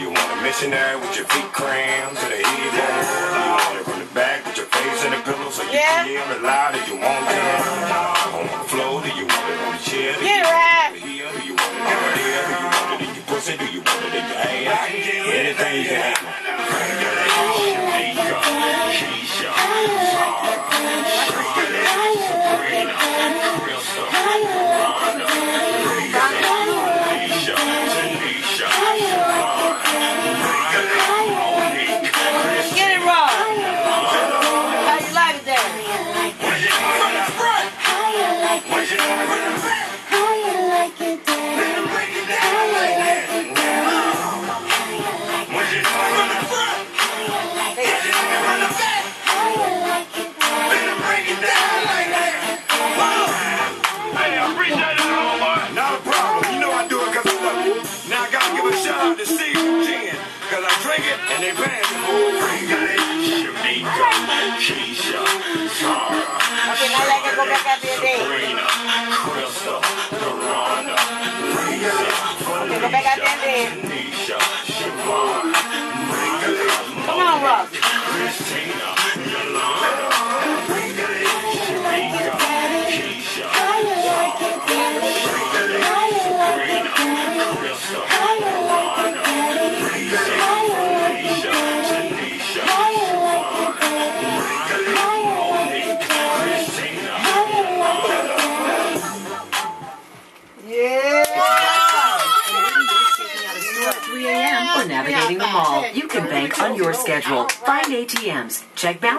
Tell me what you want. Do you want a missionary with your feet crammed to the head? Do you want it from the back with your face in the pillow so you Yeah. can yell as loud as you want to? On the floor, do you want it on the chair? Do Get you it right. want it here? Do you want it over there? Do you want it in your pussy? Do you want it in your ass? Anything you can I drink it and they paying me for it. Shanika, Keisha, Zara. Sabrina, Crystal, Rhonda, Lisa, then. Tanisha, Siobhan, on, Rob. Christina, Yolanda, Shamika, Keisha, Sabrina, Crystal, navigating the mall. You can bank on your schedule. Find ATMs. Check balance.